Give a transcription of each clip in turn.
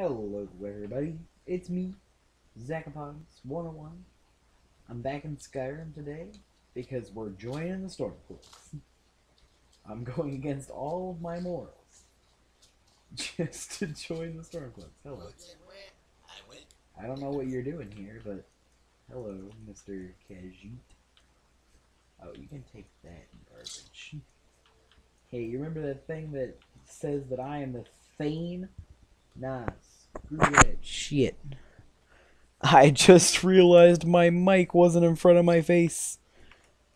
Hello, everybody. It's me, Zachapotamus101. I'm back in Skyrim today because we're joining the Stormcloaks. I'm going against all of my morals just to join the Stormcloaks. Hello. I don't know what you're doing here, but hello, Mr. Khajiit. Oh, you can take that garbage. Hey, you remember that thing that says that I am the Thane? Nah, shit. I just realized my mic wasn't in front of my face.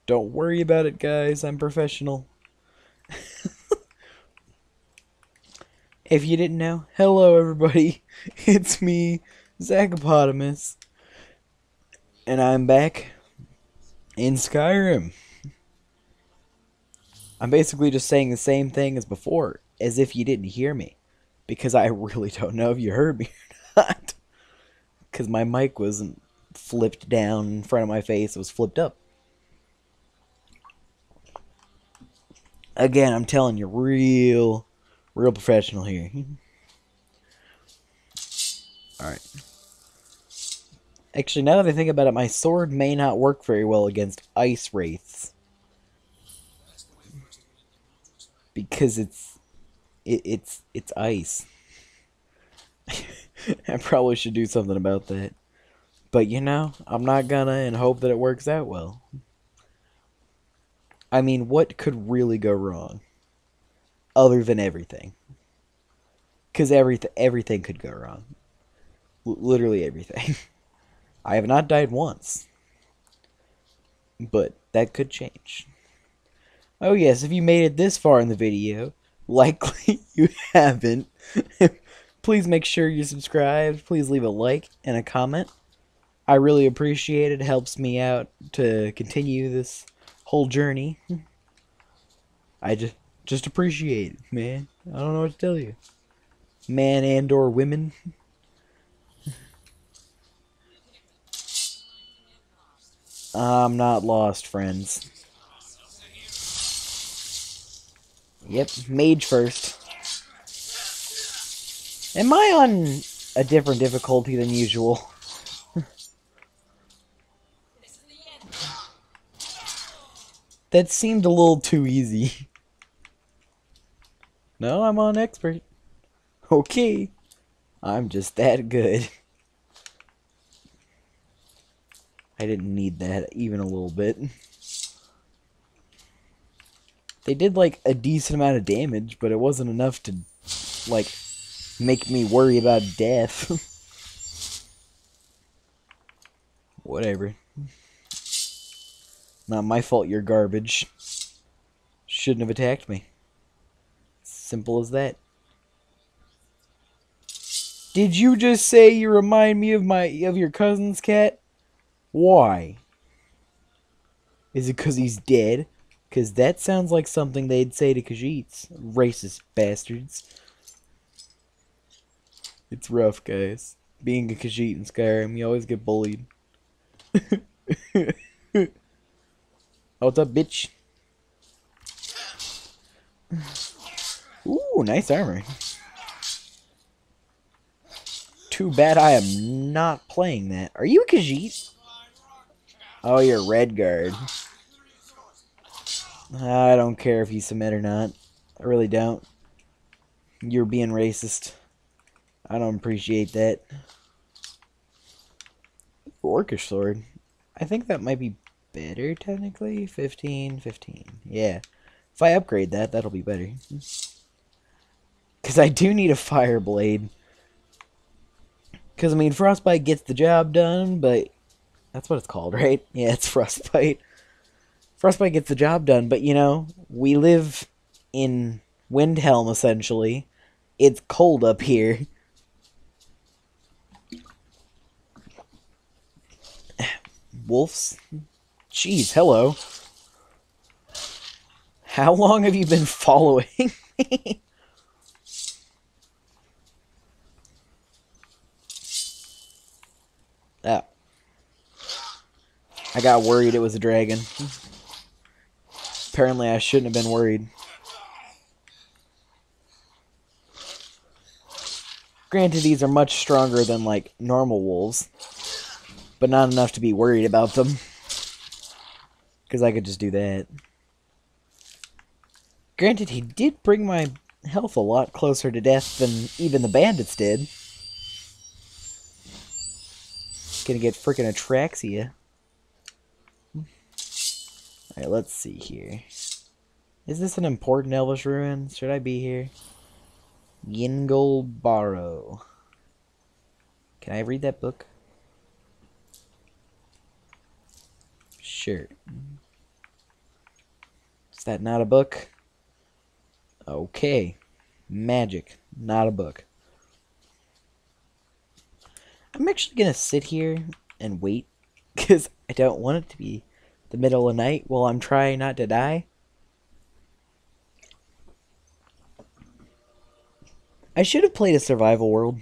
Don't worry about it, guys. I'm professional. if you didn't know, hello, everybody. It's me, Zachapotamus. And I'm back in Skyrim. I'm basically just saying the same thing as before, as if you didn't hear me. Because I really don't know if you heard me or not. Because my mic wasn't flipped down in front of my face, it was flipped up. Again, I'm telling you, real, real professional here. Alright. Actually, now that I think about it, my sword may not work very well against ice wraiths. Because it's it, it's it's ice. I probably should do something about that. But you know, I'm not gonna and hope that it works out well. I mean, what could really go wrong? Other than everything. Because everything, everything could go wrong. L- literally everything. I have not died once. But that could change. Oh yes, if you made it this far in the video, likely you haven't. Please make sure you subscribe. Please leave a like and a comment. I really appreciate it. It helps me out to continue this whole journey. I just just appreciate it, man. I don't know what to tell you. Man and or women. I'm not lost, friends. Yep, mage first. Am I on a different difficulty than usual? that seemed a little too easy. No, I'm on expert. Okay. I'm just that good. I didn't need that even a little bit. They did like a decent amount of damage, but it wasn't enough to like make me worry about death. Whatever. Not my fault you're garbage. Shouldn't have attacked me. Simple as that. Did you just say you remind me of my of your cousin's cat? Why? Is it because he's dead? Because that sounds like something they'd say to Khajiits. Racist bastards. It's rough, guys. Being a Khajiit in Skyrim, you always get bullied. oh, what's up, bitch? Ooh, nice armor. Too bad I am not playing that. Are you a Khajiit? Oh, you're Redguard. I don't care if you submit or not. I really don't. You're being racist. I don't appreciate that. Orcish sword. I think that might be better, technically. 15, 15. Yeah. If I upgrade that, that'll be better. Because I do need a fire blade. Because, I mean, Frostbite gets the job done, but... That's what it's called, right? Yeah, it's Frostbite. Frostbite gets the job done, but, you know, we live in Windhelm, essentially. It's cold up here. Wolves? Jeez, hello. How long have you been following me? Ah. I got worried it was a dragon. Apparently I shouldn't have been worried. Granted, these are much stronger than, like, normal wolves. But not enough to be worried about them. Because I could just do that. Granted, he did bring my health a lot closer to death than even the bandits did. Gonna get freaking Ataxia. Alright, let's see here. Is this an important Elvish ruin? Should I be here? Yngol Barrow. Can I read that book? Sure. Is that not a book? Okay. Magic, not a book. I'm actually gonna sit here and wait because I don't want it to be the middle of the night while I'm trying not to die. I should have played a survival world.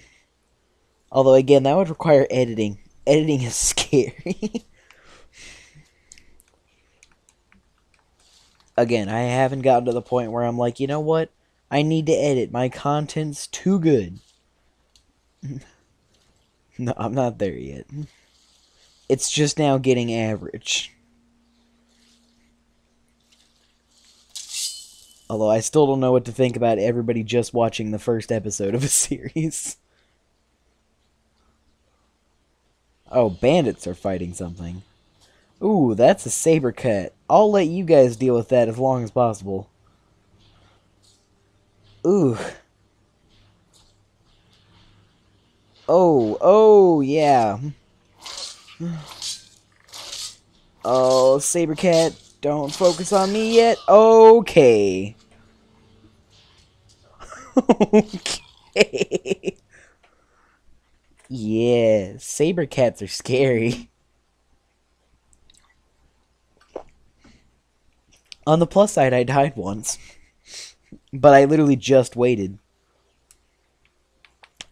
Although, again, that would require editing. Editing is scary. again, I haven't gotten to the point where I'm like, you know what? I need to edit. My content's too good. no, I'm not there yet. It's just now getting average. Although I still don't know what to think about everybody just watching the first episode of a series. Oh, bandits are fighting something. Ooh, that's a saber cat. I'll let you guys deal with that as long as possible. Ooh. Oh, oh, yeah. Oh, saber cat, don't focus on me yet. Okay okay. Yeah, saber cats are scary. On the plus side, I died once. But I literally just waited.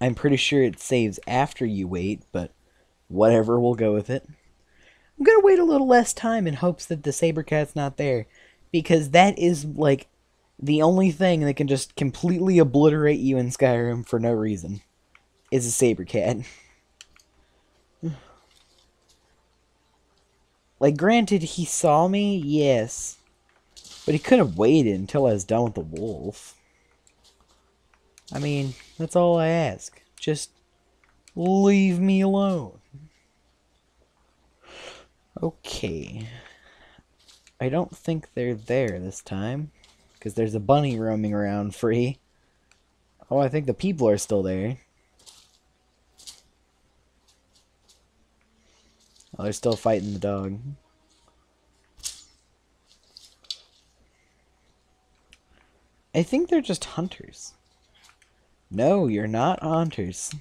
I'm pretty sure it saves after you wait, but whatever, we'll go with it. I'm gonna wait a little less time in hopes that the saber cat's not there. Because that is, like, the only thing that can just completely obliterate you in Skyrim for no reason is a saber cat. like, granted, he saw me, yes. But he could have waited until I was done with the wolf. I mean, that's all I ask. Just leave me alone. Okay. I don't think they're there this time. Because there's a bunny roaming around free. Oh, I think the people are still there. Oh, they're still fighting the dog. I think they're just hunters. No, you're not hunters.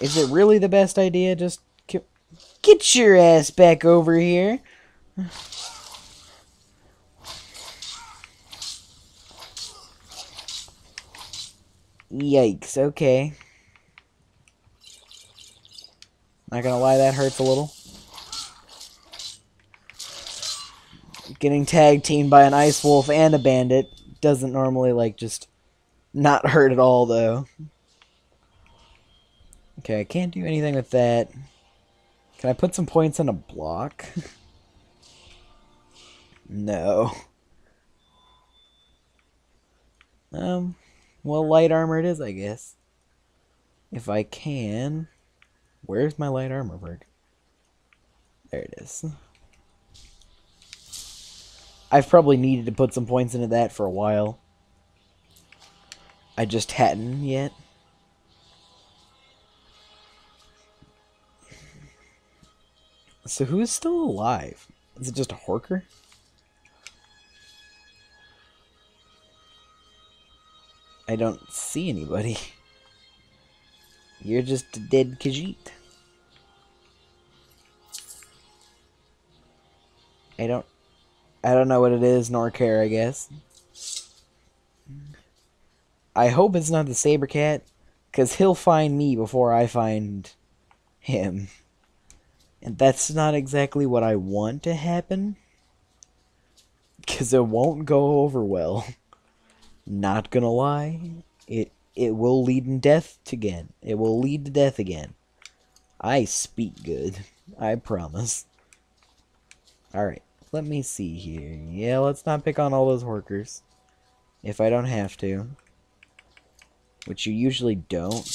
Is it really the best idea? Just get your ass back over here. Yikes, okay. Not gonna lie, that hurts a little. Getting tag teamed by an ice wolf and a bandit doesn't normally, like, just not hurt at all, though. Okay, I can't do anything with that. Can I put some points on a block? No. Um, well, light armor it is, I guess. If I can. Where's my light armor bird? There it is. I've probably needed to put some points into that for a while. I just hadn't yet. So who's still alive? Is it just a Horker? I don't see anybody. You're just a dead Khajiit. I don't I don't know what it is nor care, I guess. I hope it's not the saber cat, cuz he'll find me before I find him. And that's not exactly what I want to happen. Cuz it won't go over well. Not gonna lie, it it will lead in death again. It will lead to death again. I speak good. I promise. Alright, let me see here. Yeah, let's not pick on all those Horkers. If I don't have to. Which you usually don't.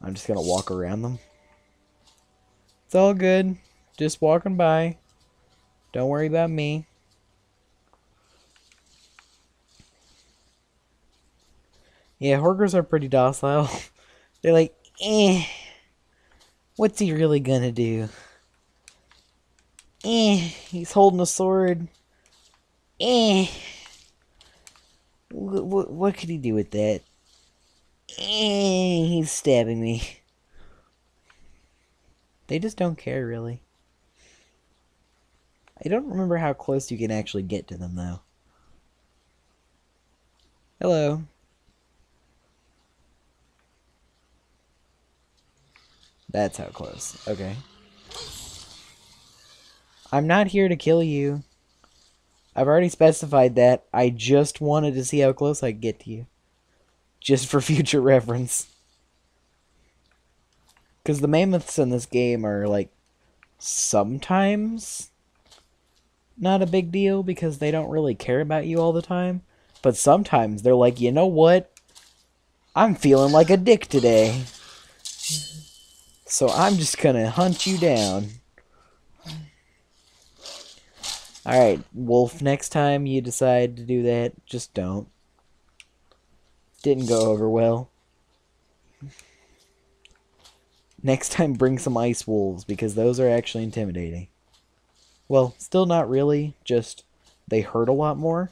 I'm just gonna walk around them. It's all good. Just walking by. Don't worry about me. Yeah, Horkers are pretty docile. They're like, eh. What's he really gonna do? Eh. He's holding a sword. Eh. What, what, what could he do with that? Eh. He's stabbing me. They just don't care, really. I don't remember how close you can actually get to them, though. Hello. That's how close. Okay. I'm not here to kill you. I've already specified that. I just wanted to see how close I could get to you. Just for future reference. Because the mammoths in this game are, like, sometimes not a big deal because they don't really care about you all the time. But sometimes they're like, you know what? I'm feeling like a dick today. So I'm just gonna hunt you down. Alright, Wolf, next time you decide to do that, just don't. Didn't go over well. Next time, bring some ice wolves, because those are actually intimidating. Well, still not really, just they hurt a lot more.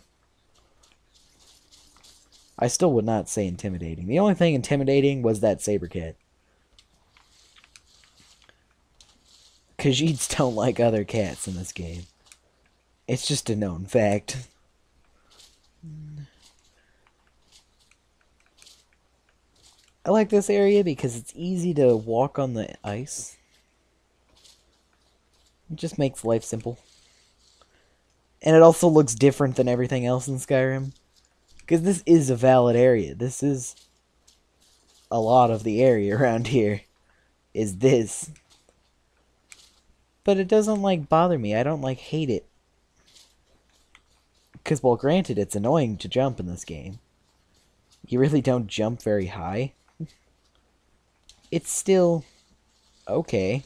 I still would not say intimidating. The only thing intimidating was that saber cat. Khajiits don't like other cats in this game. It's just a known fact. I like this area because it's easy to walk on the ice. It just makes life simple. And it also looks different than everything else in Skyrim. Because this is a valid area. This is a lot of the area around here. Is this. But it doesn't, like, bother me. I don't, like, hate it. Because, well, granted, it's annoying to jump in this game. You really don't jump very high. It's still okay.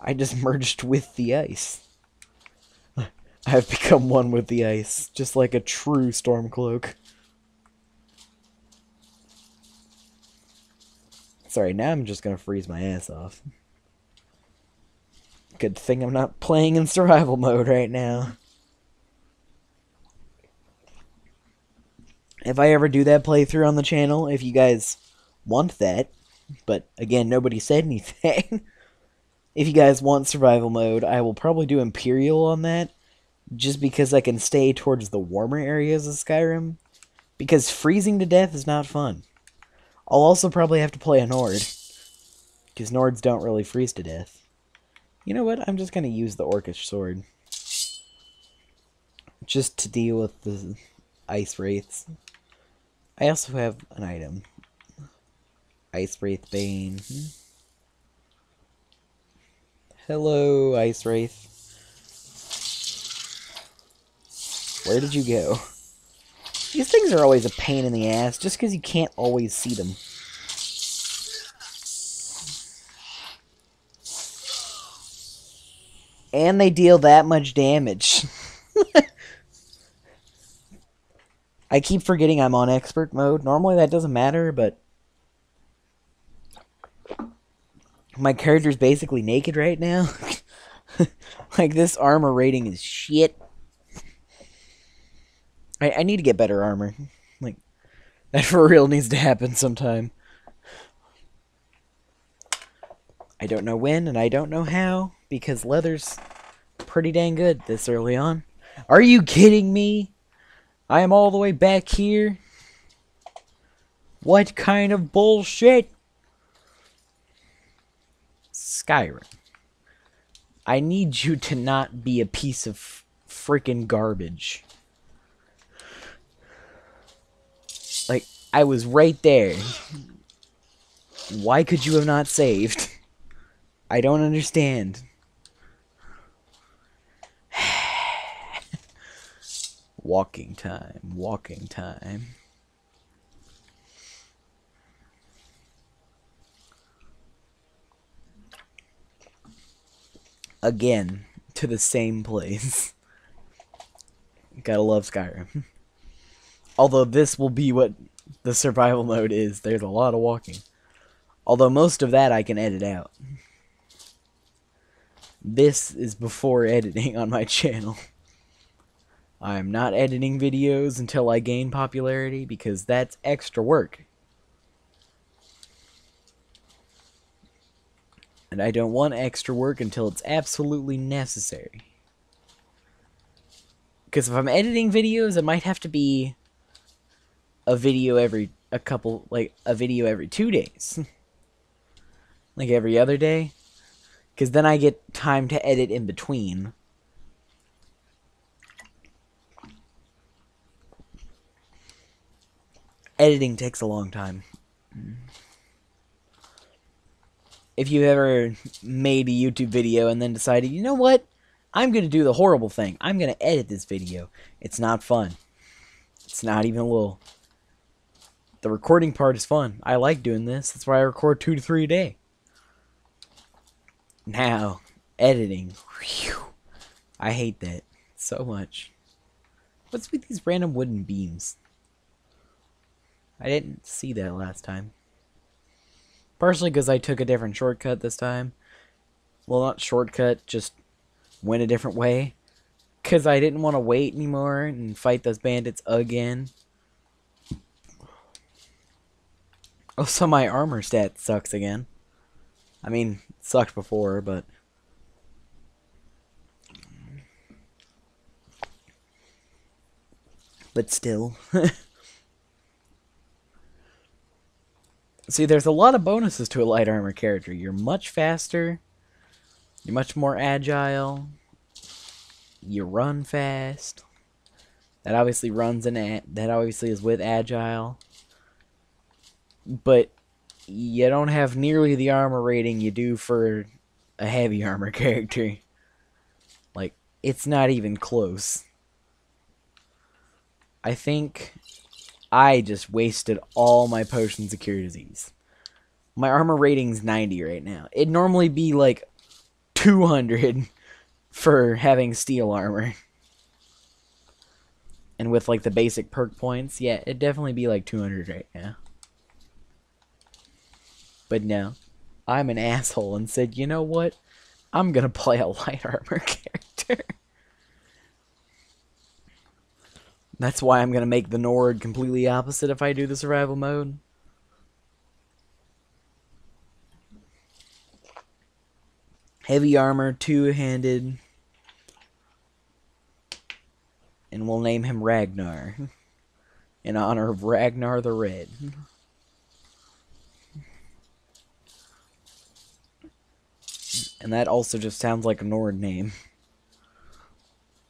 I just merged with the ice. I've become one with the ice, just like a true Stormcloak. Sorry, now I'm just gonna freeze my ass off. Good thing I'm not playing in survival mode right now. If I ever do that playthrough on the channel, if you guys want that, but again, nobody said anything. if you guys want survival mode, I will probably do Imperial on that, just because I can stay towards the warmer areas of Skyrim. Because freezing to death is not fun. I'll also probably have to play a Nord, because Nords don't really freeze to death. You know what? I'm just going to use the Orcish Sword. Just to deal with the Ice Wraiths. I also have an item. Ice Wraith Bane. Hello, Ice Wraith. Where did you go? These things are always a pain in the ass, just because you can't always see them. And they deal that much damage. I keep forgetting I'm on expert mode. Normally that doesn't matter, but... My character's basically naked right now. like, this armor rating is shit. I, I need to get better armor. Like, that for real needs to happen sometime. I don't know when, and I don't know how, because leather's pretty dang good this early on. Are you kidding me? I am all the way back here? What kind of bullshit? Skyrim. I need you to not be a piece of freaking garbage. Like, I was right there. Why could you have not saved? I don't understand. walking time, walking time. Again, to the same place. Gotta love Skyrim. Although this will be what the survival mode is. There's a lot of walking. Although most of that I can edit out. This is before editing on my channel. I'm not editing videos until I gain popularity because that's extra work. And I don't want extra work until it's absolutely necessary. Because if I'm editing videos, it might have to be a video every a couple like a video every 2 days. like every other day cuz then I get time to edit in between. Editing takes a long time. If you've ever made a YouTube video and then decided, you know what? I'm going to do the horrible thing. I'm going to edit this video. It's not fun. It's not even a little the recording part is fun. I like doing this. That's why I record two to three a day. Now, editing. Whew, I hate that so much. What's with these random wooden beams? I didn't see that last time. Partially because I took a different shortcut this time. Well, not shortcut, just went a different way. Because I didn't want to wait anymore and fight those bandits again. Oh, so my armor stat sucks again. I mean, sucked before, but... But still. See, there's a lot of bonuses to a light armor character. You're much faster. You're much more agile. You run fast. That obviously runs in that obviously is with agile but you don't have nearly the armor rating you do for a heavy armor character. Like, it's not even close. I think I just wasted all my potions of cure disease. My armor rating's 90 right now. It'd normally be like 200 for having steel armor. And with like the basic perk points, yeah, it'd definitely be like 200 right now. But no, I'm an asshole and said, you know what? I'm gonna play a light armor character. That's why I'm gonna make the Nord completely opposite if I do the survival mode. Heavy armor, two-handed. And we'll name him Ragnar. In honor of Ragnar the Red. And that also just sounds like a Nord name.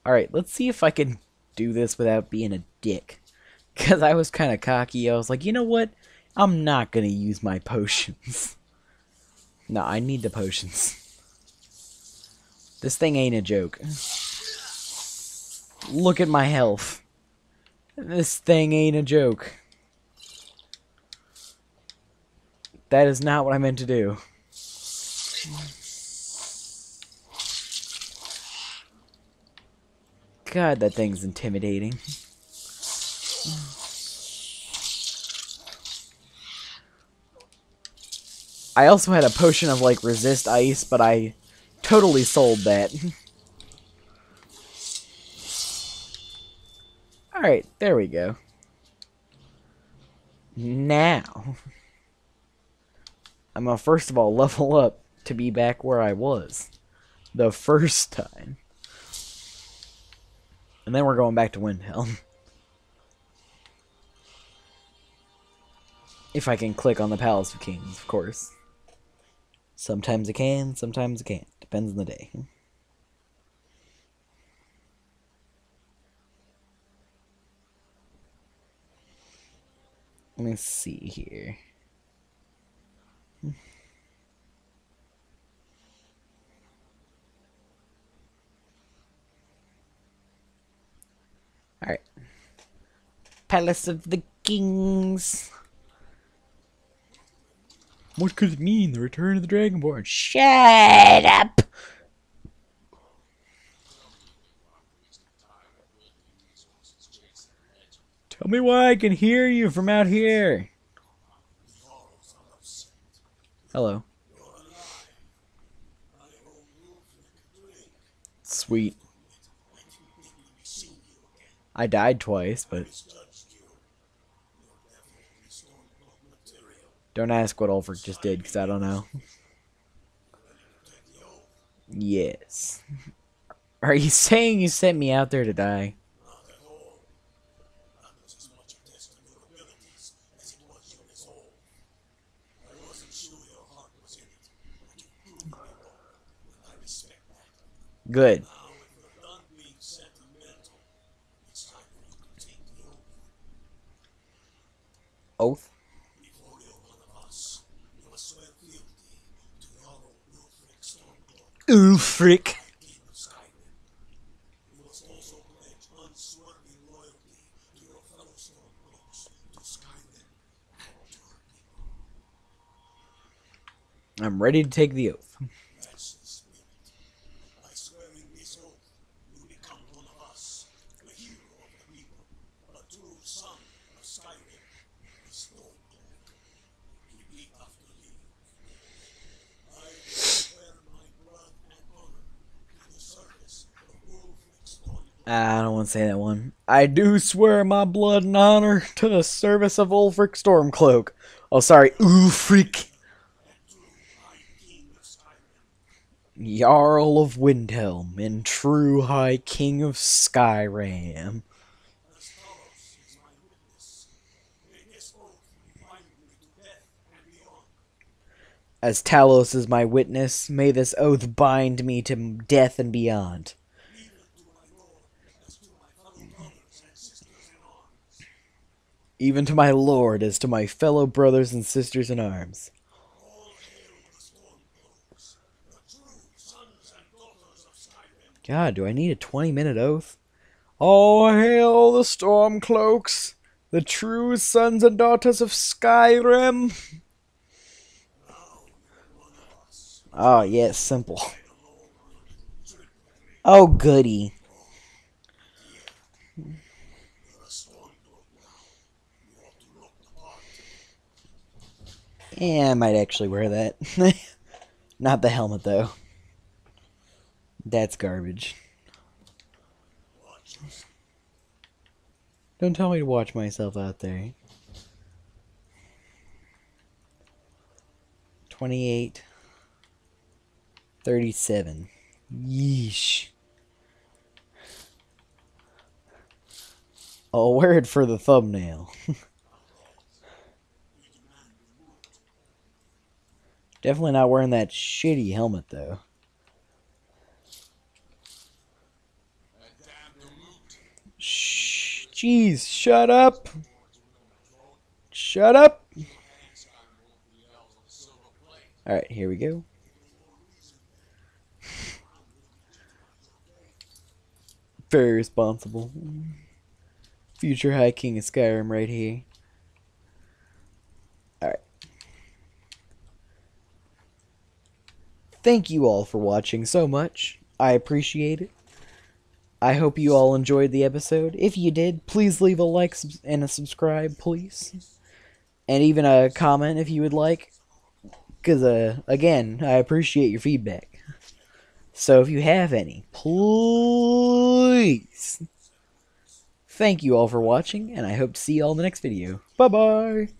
Alright, let's see if I can do this without being a dick. Because I was kind of cocky. I was like, you know what? I'm not going to use my potions. no, I need the potions. This thing ain't a joke. Look at my health. This thing ain't a joke. That is not what I meant to do. God, that thing's intimidating. I also had a potion of, like, resist ice, but I totally sold that. Alright, there we go. Now, I'm gonna first of all level up to be back where I was the first time. And then we're going back to Windhelm. if I can click on the Palace of Kings, of course. Sometimes I can, sometimes I can't. Depends on the day. Let me see here. Alright. Palace of the Kings. What could it mean? The return of the Dragonborn. Shut up! Tell me why I can hear you from out here. Hello. Sweet. I died twice, but don't ask what Ulfric just did, because I don't know. Yes. Are you saying you sent me out there to die? Good. Oath? Ulfric. I'm ready to take the oath. By swearing this oath, you become one of us, a hero of the people, a true son of Skyrim, the Stormcloak. Repeat after me. I swear my blood and honor to the service of Ulfric Stormcloak. I say that one. I do swear my blood and honor to the service of Ulfric Stormcloak. Oh, sorry, Ulfric. Jarl of Windhelm and true High King of Skyrim. As Talos is my witness. May this oath bind me to death and beyond. As Talos is my witness, may this oath bind me to death and beyond. Even to my lord, as to my fellow brothers and sisters in arms. Even to my lord as to my fellow brothers and sisters in arms. God, do I need a 20 minute oath? All hail the Stormcloaks, the true sons and daughters of Skyrim. Oh, yes, simple. Oh, goody. Yeah, I might actually wear that. Not the helmet, though. That's garbage. Don't tell me to watch myself out there. 28 37. Yeesh. A word for the thumbnail. Definitely not wearing that shitty helmet though. Shh, jeez, shut up. Shut up. All right, here we go. Very responsible. Future High King of Skyrim right here. Thank you all for watching so much. I appreciate it. I hope you all enjoyed the episode. If you did, please leave a like and a subscribe, please. And even a comment if you would like. Because, uh, again, I appreciate your feedback. So if you have any, please. Thank you all for watching, and I hope to see you all in the next video. Bye bye!